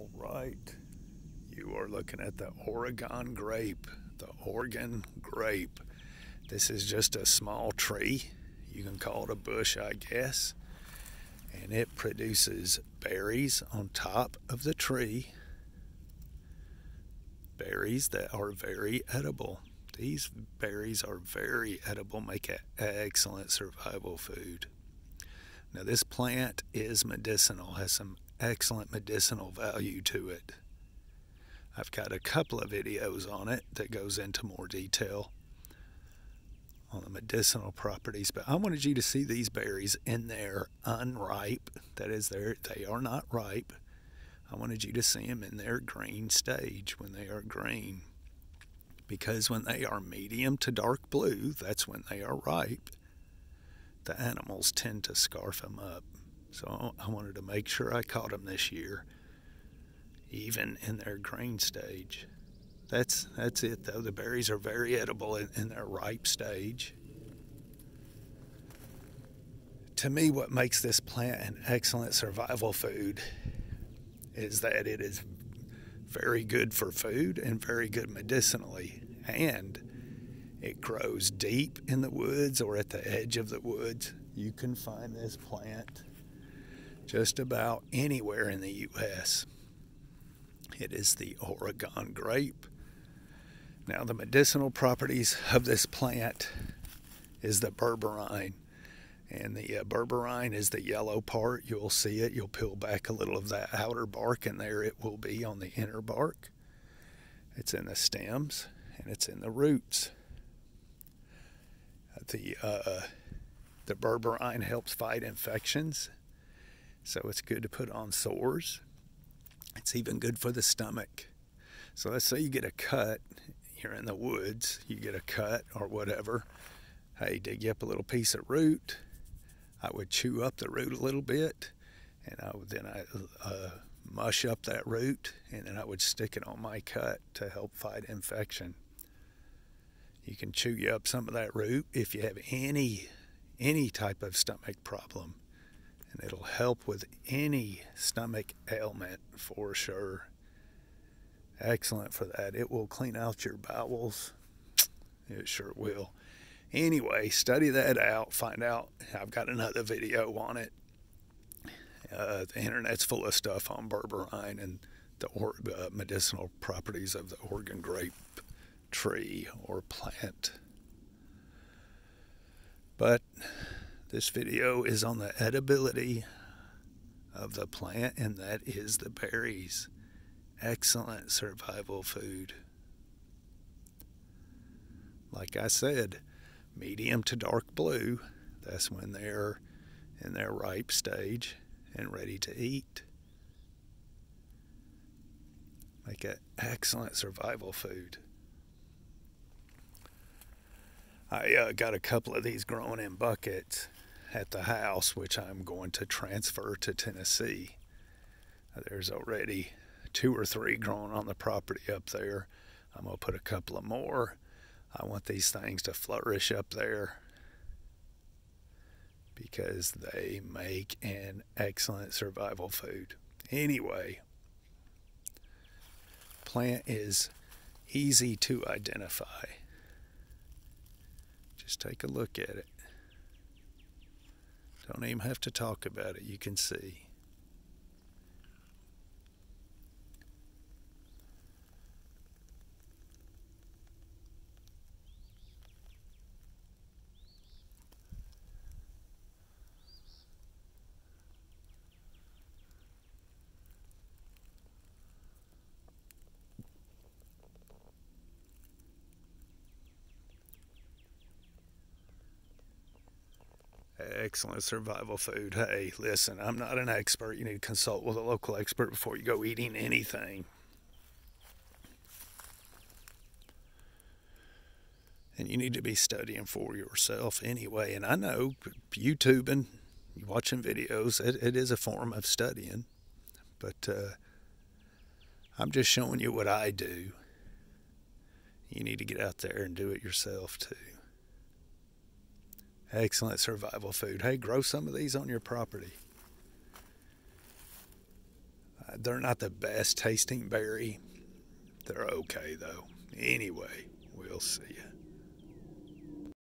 All right. You are looking at the Oregon grape, the Oregon grape. This is just a small tree. You can call it a bush, I guess. And it produces berries on top of the tree. Berries that are very edible. These berries are very edible, make an excellent survival food. Now, this plant is medicinal, has some excellent medicinal value to it. I've got a couple of videos on it that goes into more detail on the medicinal properties, but I wanted you to see these berries in their unripe. That is, they they are not ripe. I wanted you to see them in their green stage when they are green. Because when they are medium to dark blue, that's when they are ripe. The animals tend to scarf them up. So I wanted to make sure I caught them this year, even in their green stage. That's that's it though. The berries are very edible in, in their ripe stage. To me, what makes this plant an excellent survival food is that it is very good for food and very good medicinally. And it grows deep in the woods or at the edge of the woods. You can find this plant just about anywhere in the U.S. It is the Oregon grape. Now, the medicinal properties of this plant is the berberine. And the uh, berberine is the yellow part. You'll see it. You'll peel back a little of that outer bark, and there it will be on the inner bark. It's in the stems and it's in the roots. The, uh, the berberine helps fight infections so it's good to put on sores. It's even good for the stomach. So let's say you get a cut, you're in the woods, you get a cut or whatever. Hey, dig up a little piece of root. I would chew up the root a little bit, and I would then I uh, mush up that root, and then I would stick it on my cut to help fight infection. You can chew you up some of that root if you have any any type of stomach problem and it'll help with any stomach ailment for sure. Excellent for that. It will clean out your bowels. It sure will. Anyway, study that out. Find out. I've got another video on it. Uh, the internet's full of stuff on berberine and the or, uh, medicinal properties of the Oregon grape tree or plant. But this video is on the edibility of the plant, and that is the berries. Excellent survival food. Like I said, medium to dark blue, that's when they're in their ripe stage and ready to eat. Make an excellent survival food. I uh, got a couple of these growing in buckets at the house, which I'm going to transfer to Tennessee. There's already two or three growing on the property up there. I'm going to put a couple of more. I want these things to flourish up there because they make an excellent survival food. Anyway, plant is easy to identify. Just take a look at it. Don't even have to talk about it. You can see. Excellent survival food. Hey, listen, I'm not an expert. You need to consult with a local expert before you go eating anything. And you need to be studying for yourself anyway. And I know YouTube and watching videos, it, it is a form of studying. But uh, I'm just showing you what I do. You need to get out there and do it yourself too. Excellent survival food. Hey, grow some of these on your property. Uh, they're not the best tasting berry. They're okay though. Anyway, we'll see you.